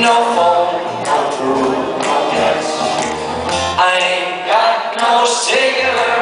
No phone, no room, no desk. I ain't got no cigarette.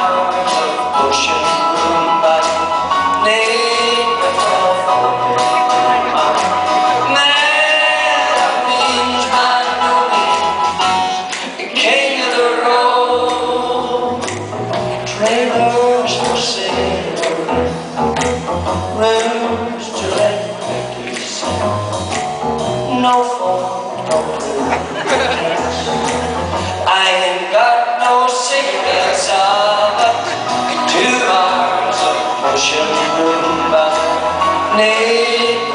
no phone. I ain't got no sickness of two hours of motion roomba. Neighbor.